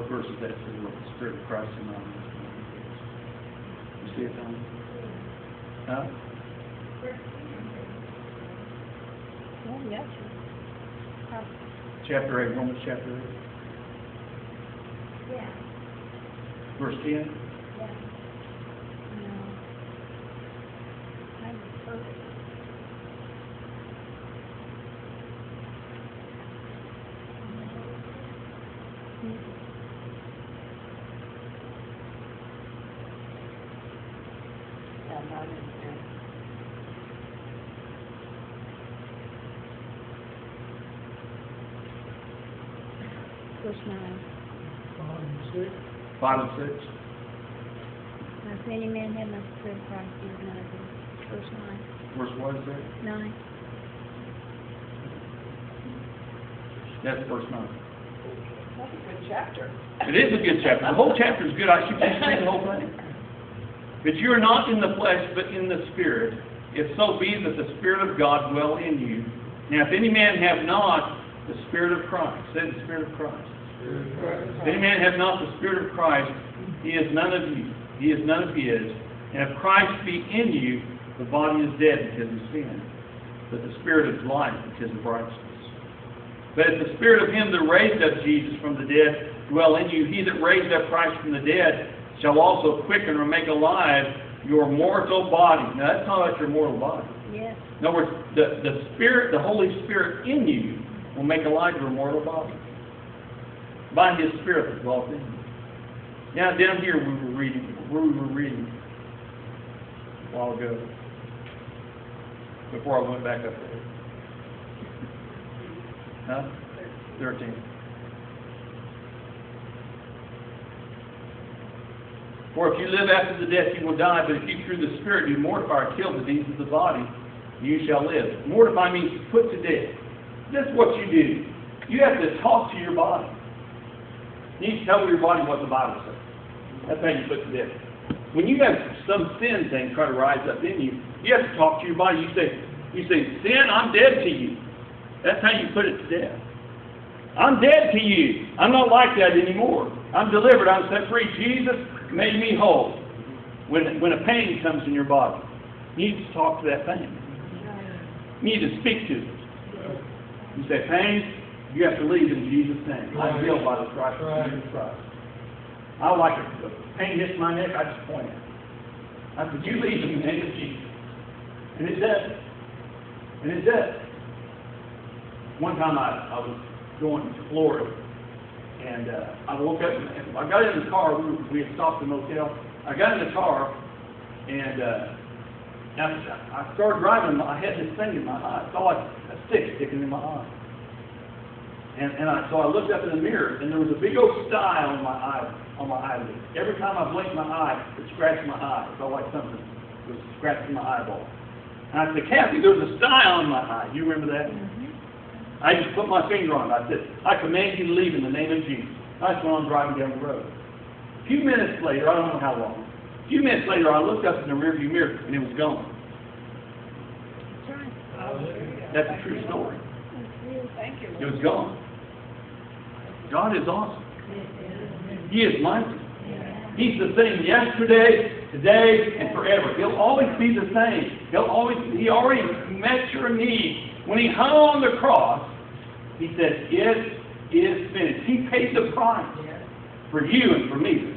What verse is that for the Spirit of Christ in all You see it, Tom? Huh? Oh, yes. Uh, chapter 8, Romans chapter 8. Yeah. Verse 10. Yeah, not in there. Verse nine. Five and six. Now, if any man have not the spirit of Christ, he is not of him. Verse nine. Verse what is that? Nine. That's verse nine. That's a good chapter. It is a good chapter. The whole chapter is good. I should just read the whole thing. But you are not in the flesh, but in the Spirit. If so be that the Spirit of God dwell in you. Now, if any man have not the Spirit of Christ, say the Spirit of Christ. If any man have not the Spirit of Christ, he is none of you. He is none of his. And if Christ be in you, the body is dead because of sin, but the Spirit is life because of righteousness. But if the Spirit of him that raised up Jesus from the dead dwell in you, he that raised up Christ from the dead shall also quicken or make alive your mortal body. Now that's not about your mortal body. Yes. In other words, the, the Spirit, the Holy Spirit in you will make alive your mortal body. By His Spirit that dwells in you. Now down here we were reading, we were reading a while ago, before I went back up there. Huh? Thirteen. For if you live after the death, you will die, but if you through the Spirit do mortify or kill the deeds of the body, you shall live. Mortify means put to death. That's what you do. You have to talk to your body. You need to tell your body what the Bible says. That's how you put to death. When you have some sin thing try to rise up in you, you have to talk to your body. You say, you say, sin, I'm dead to you. That's how you put it to death. I'm dead to you. I'm not like that anymore. I'm delivered. I'm set free. Jesus made me whole. When, when a pain comes in your body, you need to talk to that pain. You need to speak to it. You say, pain, you have to leave in Jesus' name. I'm healed by the stripes of Jesus Christ. I like it. If pain hits my neck, I just point it. I said, you leave in the name of Jesus. And it does. And it does. One time I, I was going to Florida, and uh, I woke up, and I got in the car, we, we had stopped at the motel. I got in the car, and uh, I, I started driving, I had this thing in my eye, I saw like a stick sticking in my eye. And, and I, so I looked up in the mirror, and there was a big old sty on my eye, on my eyelid. Every time I blinked my eye, it scratched my eye. It felt like something was scratching my eyeball. And I said, Kathy, there's a sty on my eye. You remember that? I just put my finger on it. I said, I command you to leave in the name of Jesus. I just went on driving down the road. A few minutes later, I don't know how long, a few minutes later, I looked up in the rearview mirror, and it was gone. That's a true story. It was gone. God is awesome. He is mighty. He's the same yesterday, today, and forever. He'll always be the same. He'll always, he already met your need. When he hung on the cross, he said, it is finished. He paid the price for you and for me.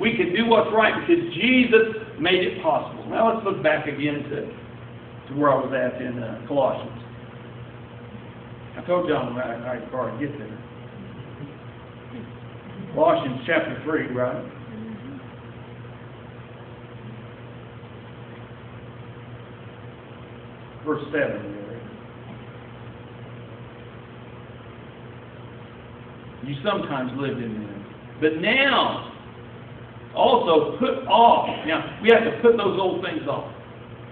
We can do what's right because Jesus made it possible. Now let's look back again to, to where I was at in uh, Colossians. I told John I, I'd probably get there. Colossians chapter 3, right? Verse 7. You sometimes lived in them. But now, also put off. Now, we have to put those old things off.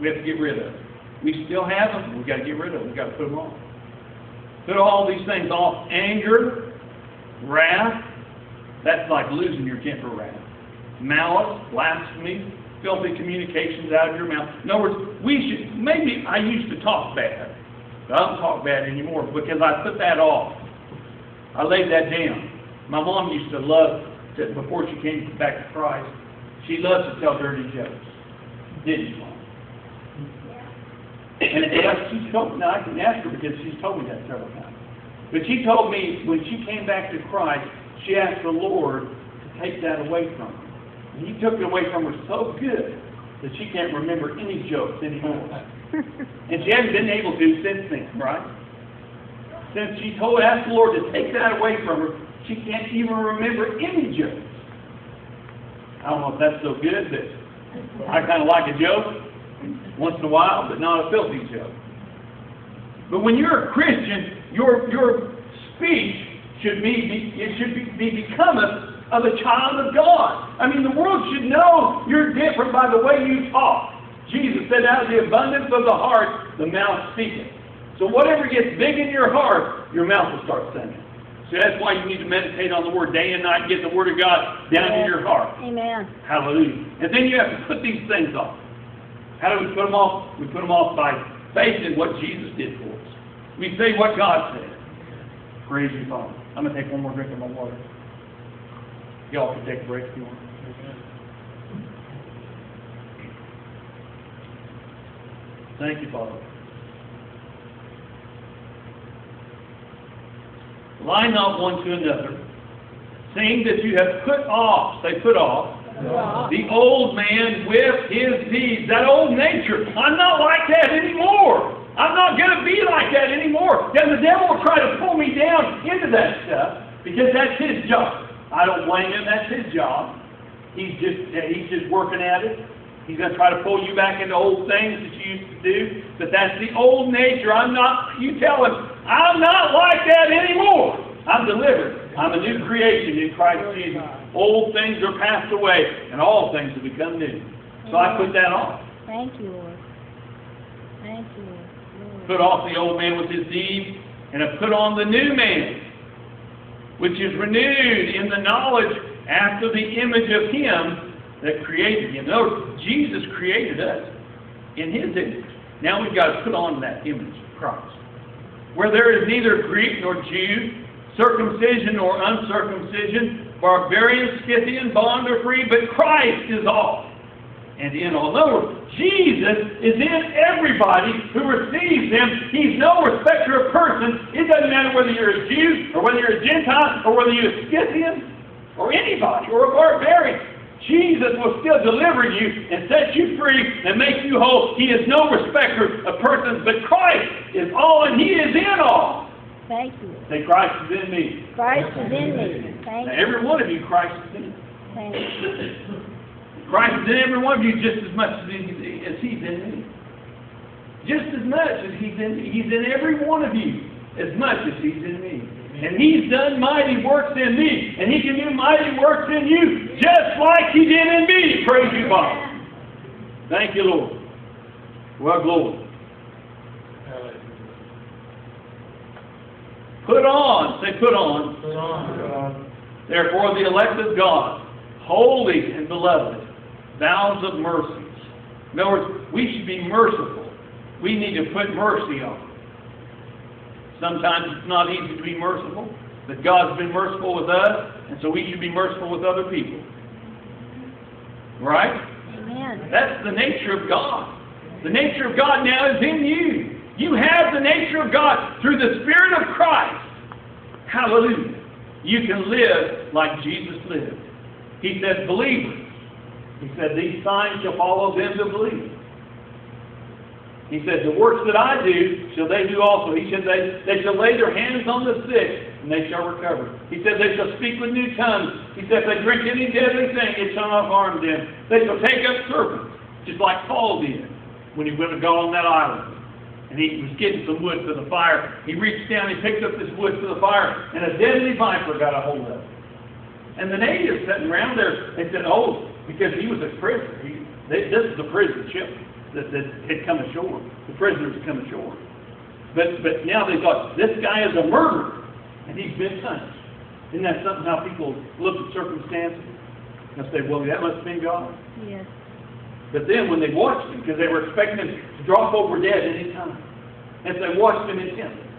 We have to get rid of them. We still have them. We've got to get rid of them. We've got to put them off. Put all these things off. Anger, wrath, that's like losing your temper wrath. Malice, blasphemy, filthy communications out of your mouth. In other words, we should, maybe I used to talk bad. I don't talk bad anymore because I put that off. I laid that down. My mom used to love to, before she came back to Christ, she loves to tell dirty jokes. Didn't she, Mom? And she told me, I can ask her because she's told me that several times. But she told me when she came back to Christ, she asked the Lord to take that away from her. And he took it away from her so good that she can't remember any jokes anymore. And she hasn't been able to since then, right? Since she told, asked the Lord to take that away from her, she can't even remember any jokes. I don't know if that's so good, but I kind of like a joke once in a while, but not a filthy joke. But when you're a Christian, your your speech should be, it should be, be become a, of a child of God. I mean, the world should know you're different by the way you talk. Jesus said, "Out of the abundance of the heart, the mouth speaketh." So whatever gets big in your heart, your mouth will start saying. So that's why you need to meditate on the Word day and night, get the Word of God down in your heart. Amen. Hallelujah. And then you have to put these things off. How do we put them off? We put them off by faith in what Jesus did for us. We say what God said. Praise you, Father. I'm going to take one more drink of my water. Y'all can take a break if you want. Thank you, Father. Lie not one to another, seeing that you have put off, say put off, the old man with his deeds, that old nature. I'm not like that anymore. I'm not going to be like that anymore. Then the devil will try to pull me down into that stuff because that's his job. I don't blame him. That's his job. He's just he's just working at it. He's going to try to pull you back into old things that you used to do. But that's the old nature. I'm not. You tell him I'm not like that anymore. I'm delivered. I'm a new creation in Christ Jesus. Old things are passed away, and all things have become new. So I put that off. Thank you, Lord. Thank you, Lord. Put off the old man with his deeds, and have put on the new man, which is renewed in the knowledge after the image of him that created him. No, Jesus created us in his image. Now we've got to put on that image of Christ. Where there is neither Greek nor Jew, circumcision nor uncircumcision, barbarian, Scythian, bond or free, but Christ is all. And in all. In other words, Jesus is in everybody who receives him. He's no respecter of persons. It doesn't matter whether you're a Jew or whether you're a Gentile or whether you're a Scythian or anybody or a barbarian. Jesus will still deliver you and set you free and make you whole. He is no respecter of persons, but Christ is all and He is in all. Thank you. Say, Christ is in me. Christ is in me. Thank Now, you. every one of you, Christ is in. Thank you. Christ is in every one of you just as much as, he, as He's in me. Just as much as He's in me. He's in every one of you as much as He's in me. And He's done mighty works in me, and He can do mighty works in you just like He did in me. Praise you, Father. Thank you, Lord. Well, glory. Put on, say put on. Put on. Therefore, the elect of God, holy and beloved, vows of mercies. In other words, we should be merciful. We need to put mercy on. Sometimes it's not easy to be merciful, but God's been merciful with us, and so we should be merciful with other people. Right? Amen. That's the nature of God. The nature of God now is in you. You have the nature of God through the Spirit of Christ. Hallelujah. You can live like Jesus lived. He said, believers. He said, these signs shall follow them that believe. He said, the works that I do shall they do also. He said, they, they shall lay their hands on the sick, and they shall recover. He said, they shall speak with new tongues. He said, if they drink any deadly thing, it shall not harm them. They shall take up serpents, just like Paul did when he went to go on that island. And he was getting some wood for the fire. He reached down, he picked up this wood for the fire, and a deadly viper got a hold of it. And the natives sitting around there, they said, oh, because he was a prisoner. He, they, this is a prison ship that, that had come ashore. The prisoners had come ashore. But, but now they thought, this guy is a murderer, and he's been punished. Isn't that something how people look at circumstances? And say, well, that must have been God. Yes. But then when they watched him, because they were expecting him to drop over dead any time, as they watched him intently,